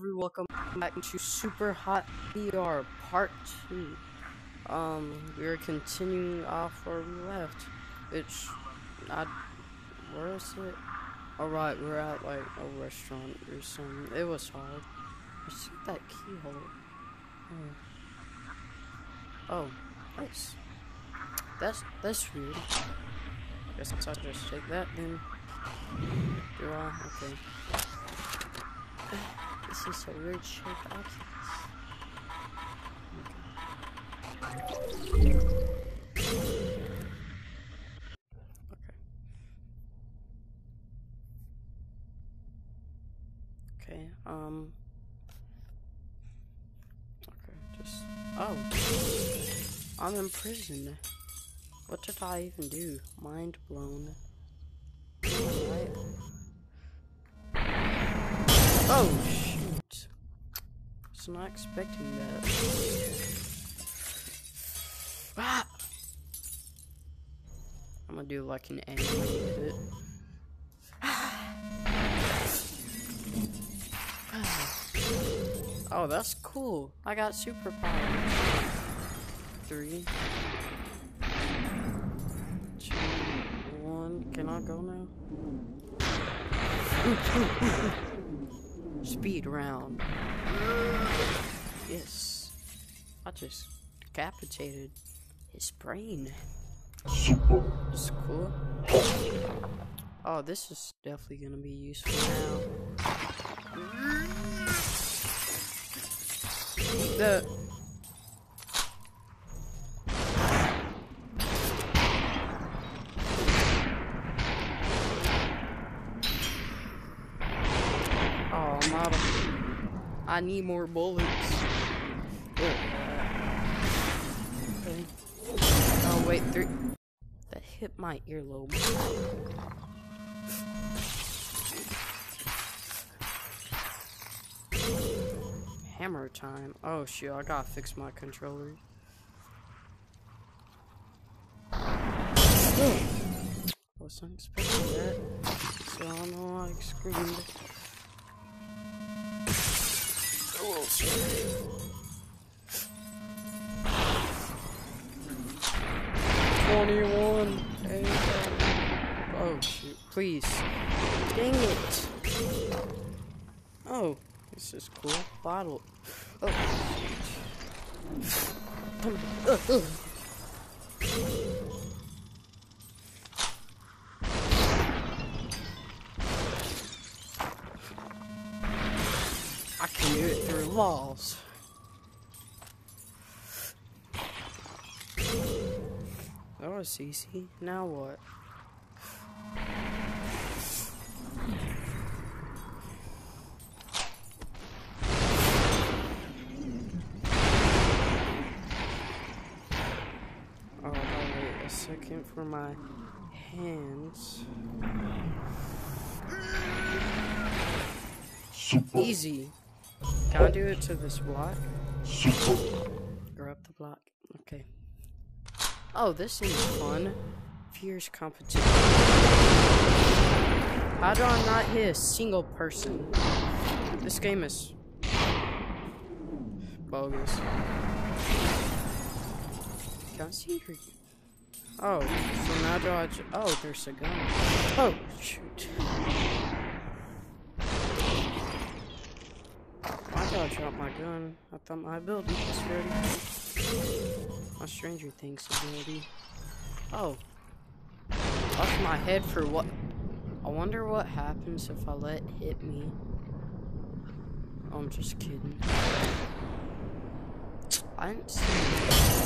welcome back to Super Hot VR Part 2. Um, we're continuing off where we left. It's not, where is it? Alright, we're at like a restaurant or something. It was hard. Let's see that keyhole. Oh. oh, nice. That's, that's weird. Guess I'll just take that then. Do I? Okay. This is a weird shaped Oculus. Okay. Okay, um. Okay, just. Oh! I'm in prison. What did I even do? Mind blown. Alright. Oh. Was not expecting that. Ah! I'm gonna do like an animated bit. Oh, that's cool. I got superpowers. Three. Two. One. Can I go now? Speed round. Yes. I just decapitated his brain. It's cool. Oh, this is definitely gonna be useful now. The Oh, I'm out of. I need more bullets. My earlobe. Hammer time. Oh shoot, I gotta fix my controller. I wasn't expecting that. So I don't know I screamed. Oh, Please. Dang it. Oh, this is cool. Bottle. Oh. Uh, uh. I can do it through walls. That was easy. Now what? Oh, I'll wait a second for my hands. Easy. Can I do it to this block? Grab the block. Okay. Oh, this seems fun. Fierce competition. How do I not hit a single person? This game is bogus. Can I see her? Oh, so now do I? Oh, there's a gun. Oh, shoot. I gotta drop my gun. I thought my ability was ready. My Stranger Things ability. Oh. Off my head for what? I wonder what happens if I let hit me. Oh, I'm just kidding. I didn't see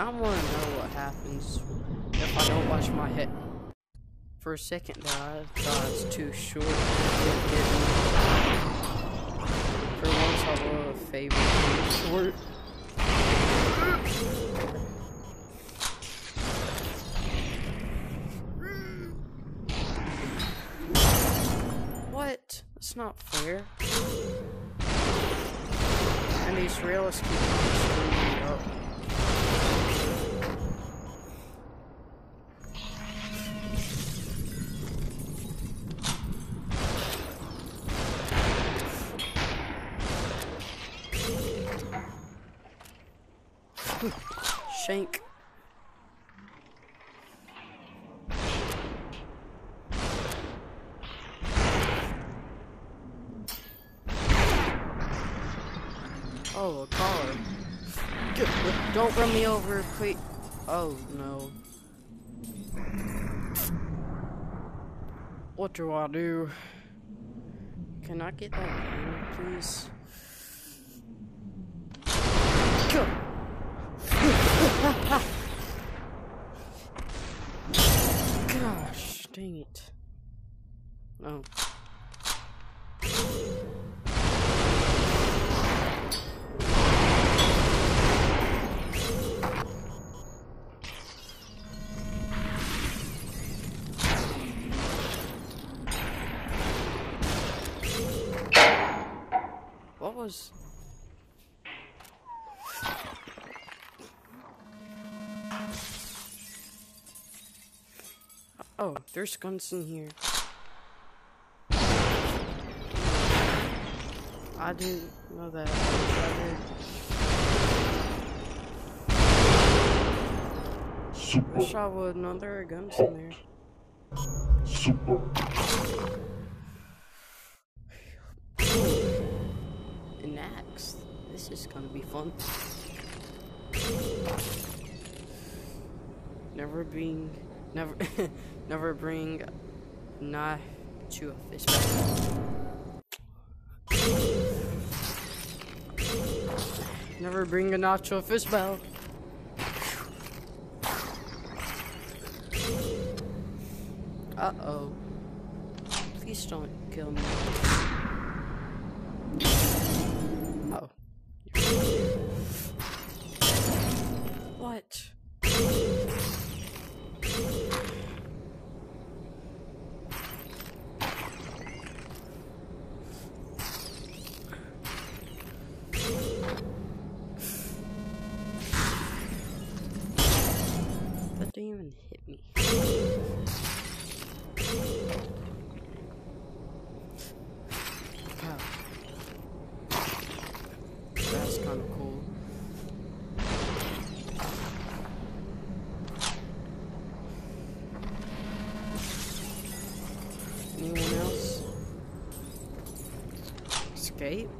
I want to know what happens if I don't watch my head. For a second there, I thought it was too short. For once, I will favor short. What? That's not fair. And these rails keep screwing me up. Oh, a car. Don't run me over, please. Oh, no. What do I do? Can I get that game, please? Gosh, dang it. Oh. Oh, there's guns in here. I didn't know that. I Wish I would know there are guns in there. super, An axe. This is gonna be fun. Never bring, never, never bring knife to a fish. Never bring a knife to a fish battle. Uh oh. Please don't kill me. Oh. What? That didn't even hit me. Wow. That's kind of cool. Anyone else? Escape?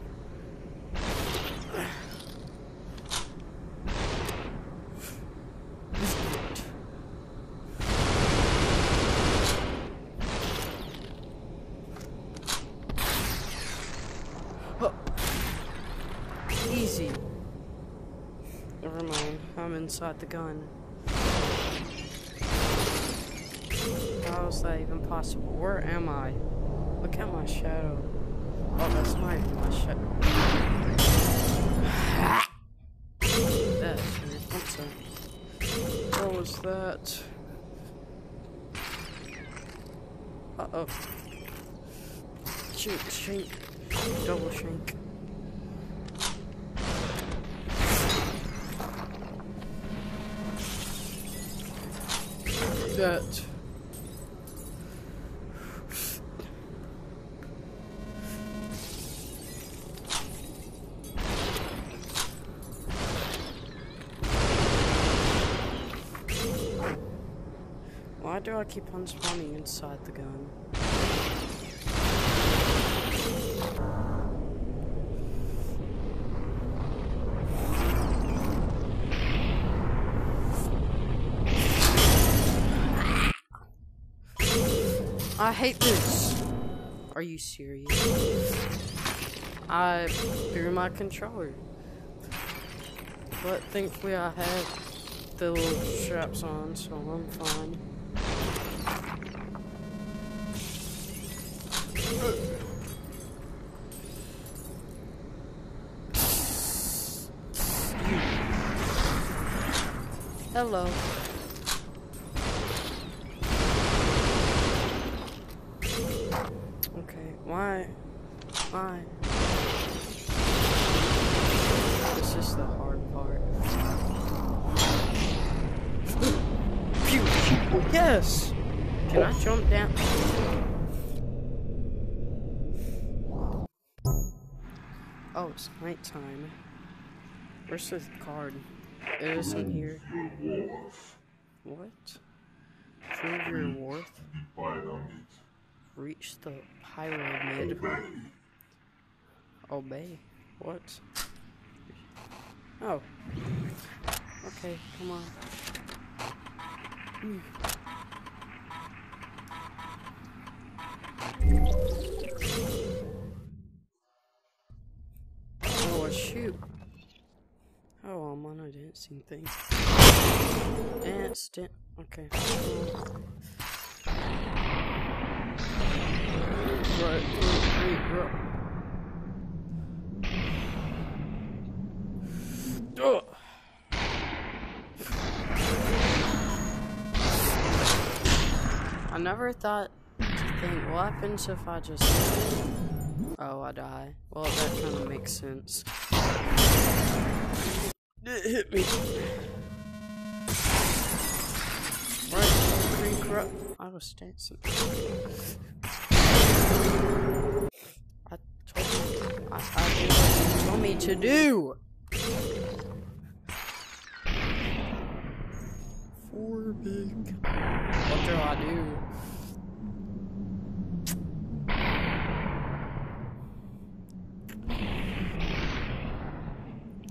Easy. Never mind. I'm inside the gun. How is that even possible? Where am I? Look at my shadow. Oh, that's even my shadow. That's? What was that? Uh oh. Shoot, shrink. Double shrink. That. Why do I keep on spawning inside the gun? I hate this. Are you serious? I threw my controller. But thankfully I have the little straps on, so I'm fine. Hello. Okay, why? Why? This is the hard part. Yes! Can I jump down? Oh, it's nighttime. Where's the card? It isn't here. What? Prove your worth. Reach the pyramid. Obey. What? Oh. Okay, come on. Mm. I'm on a dancing thing. Dance, dance. Okay. Right, three, right. Ugh. I never thought to think, what happens if I just... Oh, I die. Well, that kind of makes sense. It hit me. Right, green corrupt. I was dancing. I told you. I, I did what you told me to do. Four big. What do I do?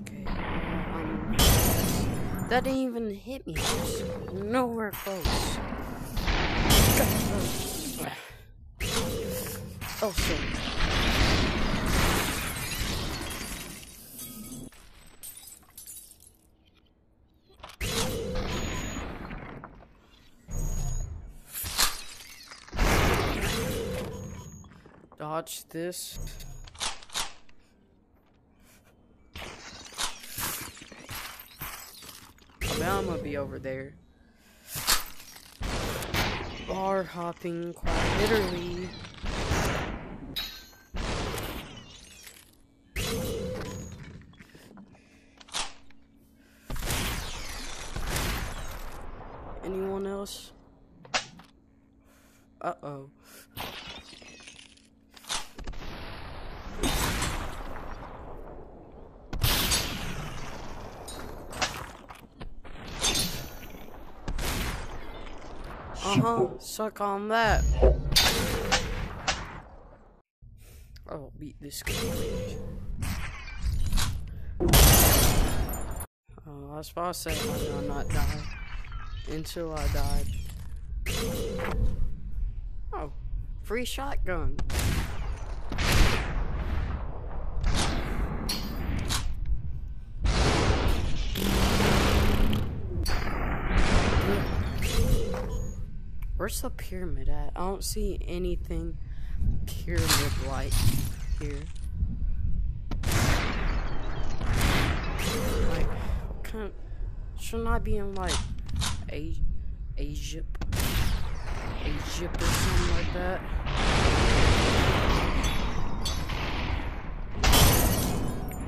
Okay, um, that didn't even hit me. Nowhere close. Oh, shit. Dodge this. Bet I'm gonna be over there. Bar hopping quite literally. Anyone else? Uh oh. Suck on that. I'll beat this guy. Oh, I was about to how did not die until I died. Oh, free shotgun. Where's the pyramid at? I don't see anything pyramid-like here. Like? Shouldn't I be in like a Egypt, Egypt or something like that?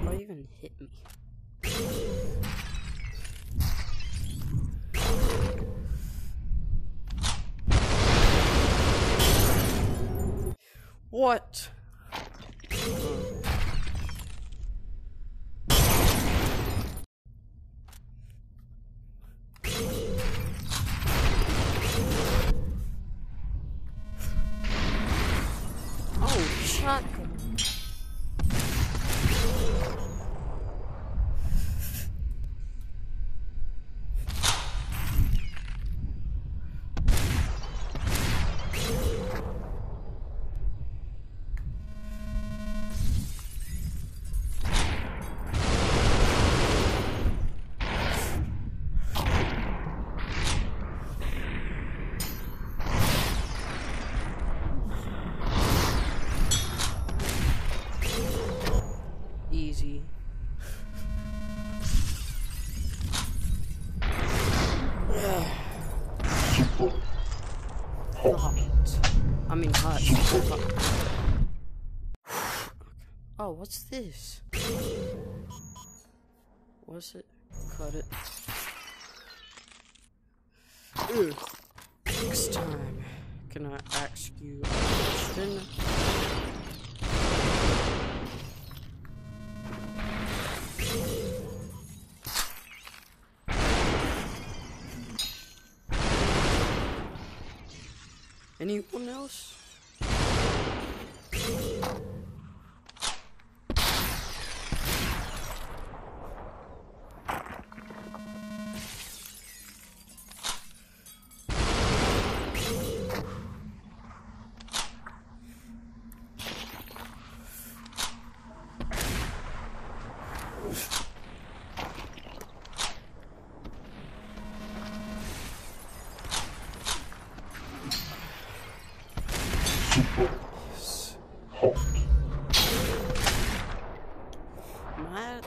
What even hit me? What? Oh, shotgun. Hot. I mean hot. Hot. Oh, what's this? What's it? Cut it. Ugh. Next time, can I ask you a question? Anyone else? super hot, Am I at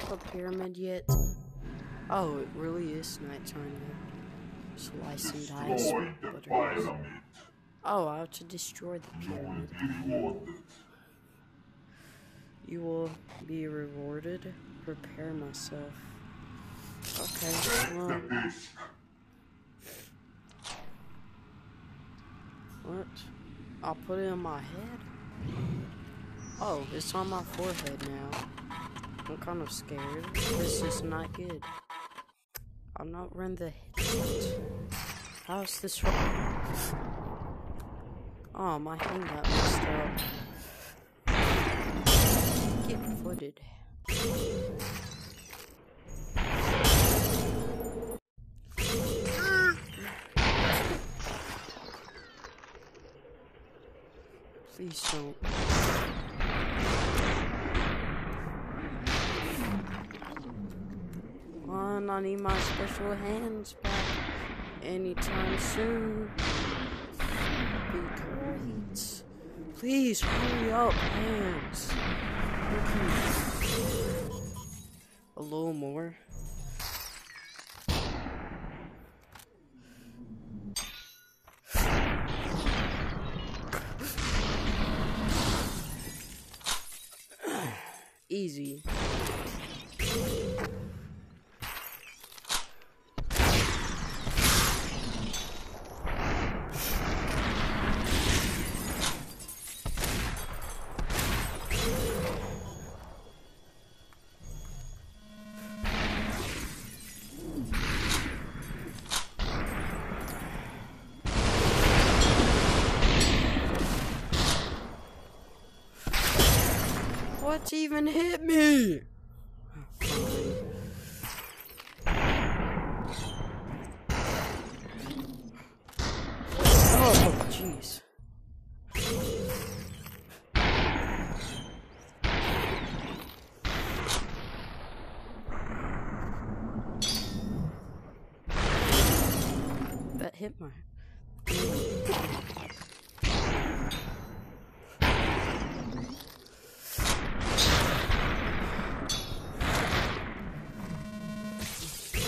the yet? Oh, it really is nighttime now. Slice and dice. butter. Oh, I have to destroy the pyramid. You will be rewarded. Prepare myself. Okay, well, what? I'll put it in my head? Oh, it's on my forehead now. I'm kind of scared. This is not good. I'm not running the headshot. How's this wrong? Oh, my hand got messed up. Get footed. Please don't. I need my special hands back anytime soon. Please hurry up, hands. A little more. Easy. What even hit me? Oh, jeez. That hit my.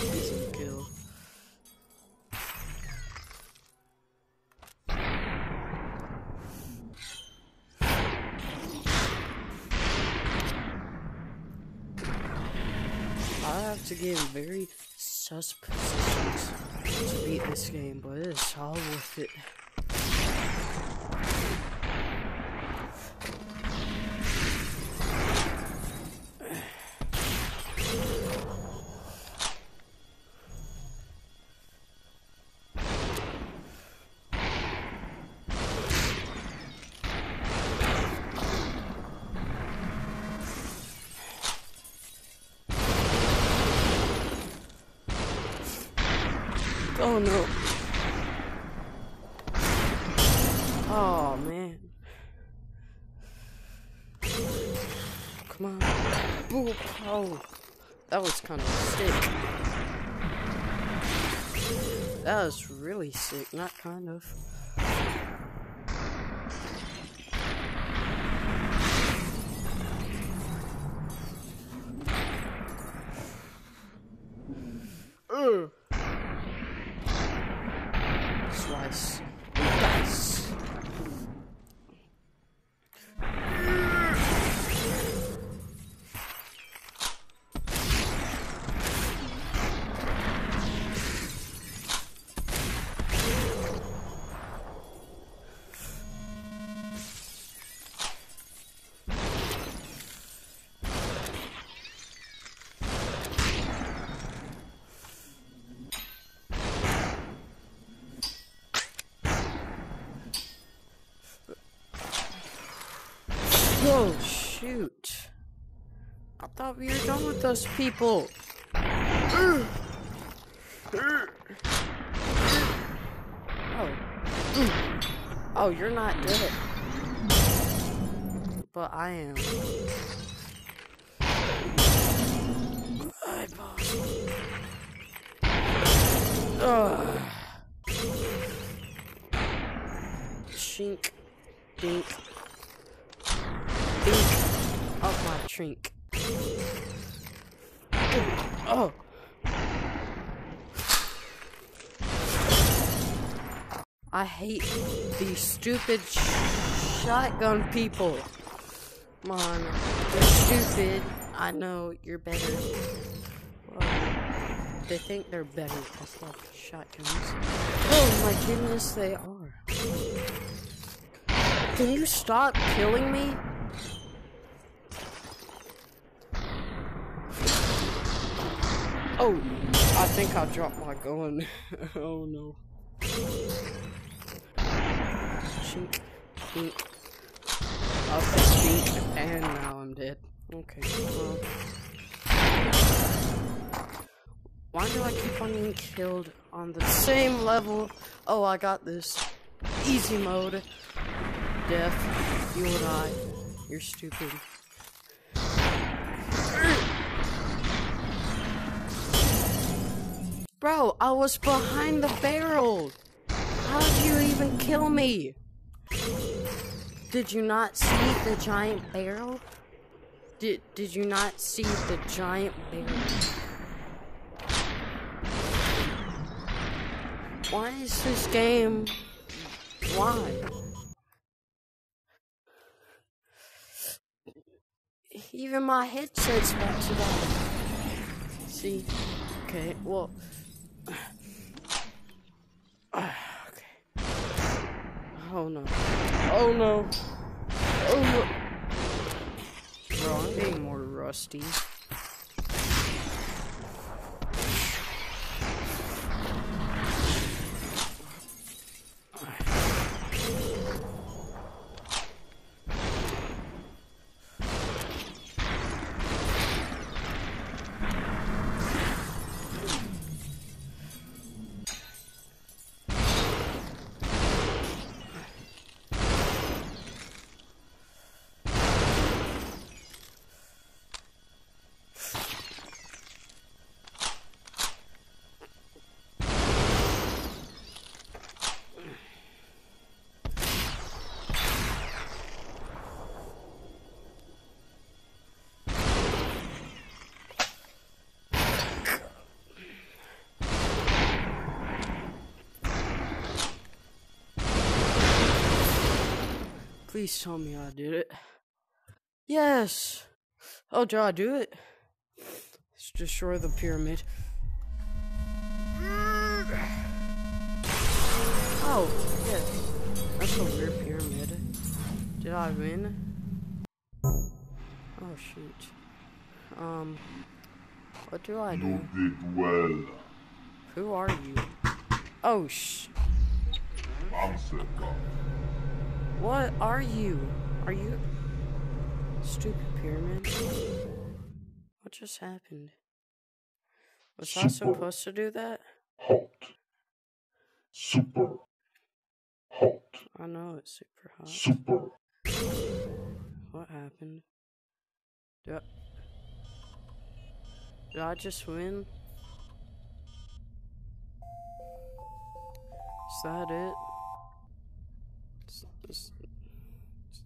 Easy kill. I have to get very sus to beat this game, but it's all worth it. Oh. That was kind of sick. That was really sick, not kind of. Ugh. Oh, shoot. I thought we were done with those people. Oh. Oh, you're not dead. But I am. Ugh. Shink. Dink. My. Oh. I hate these stupid sh shotgun people. Come on, they're stupid. I know you're better. Well, they think they're better they have shotguns. Oh my goodness, they are. Can you stop killing me? Oh, I think I dropped my gun. oh no. Shink, shink. Okay, shink, and now I'm dead. Okay, well. Why do I keep on getting killed on the same level? Oh, I got this. Easy mode. Death. You will die. You're stupid. Bro, I was behind the barrel. How did you even kill me? Did you not see the giant barrel? Did did you not see the giant barrel? Why is this game why? Even my headset's about to die. See? Okay, well Ah, okay. Oh no. Oh no. Oh no. Bro, I'm getting more rusty. Please tell me I did it. Yes! Oh, did I do it? Let's destroy the pyramid. Oh, yes. That's a weird pyramid. Did I win? Oh, shoot. Um, what do I do? You did well. Who are you? Oh, sh. Answer God. What are you? Are you stupid pyramid? What just happened? Was I supposed to do that? Hot. Super. Hot. I know it's super hot. Super. What happened? Did I, did I just win? Is that it? Is-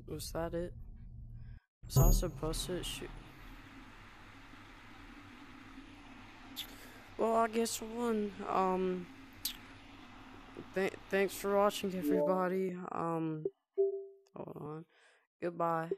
was that it? Was I supposed to shoot? Well, I guess one. Um, th- thanks for watching, everybody. Um, hold on. Goodbye.